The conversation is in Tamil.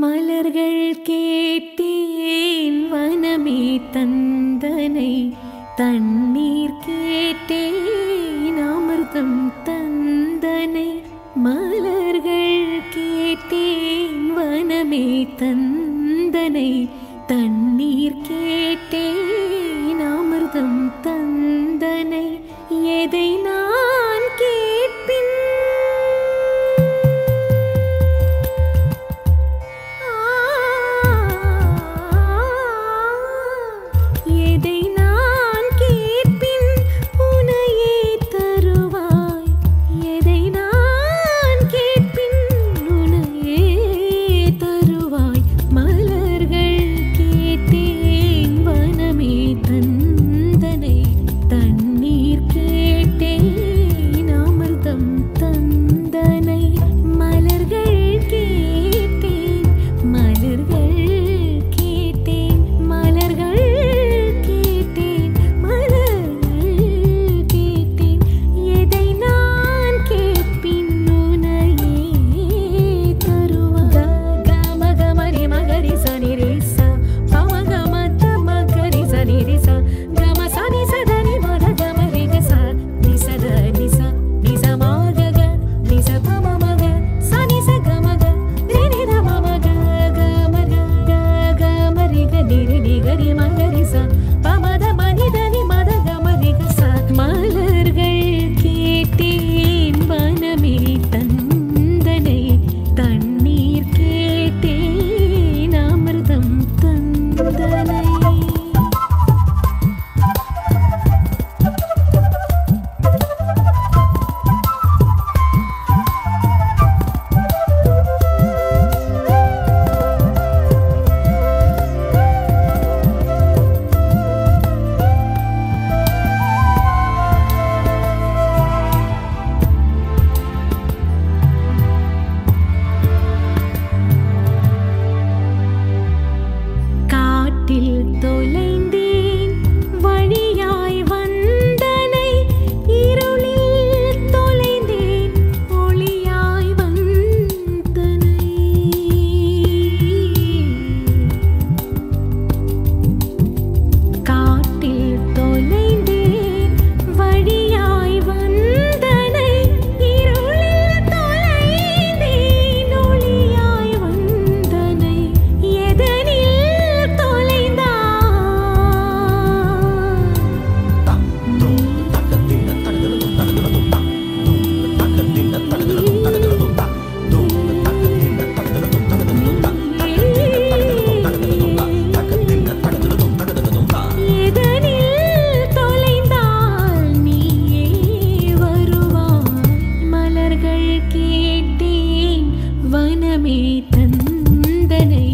மலர்கள் கேட்டேன் வனமே தந்தனை தண்ணீர் கேட்டேன் அமிர்தம் தந்தனை. மலர்கள் கேட்டேன் வனமே தந்தனை தன் தந்தனை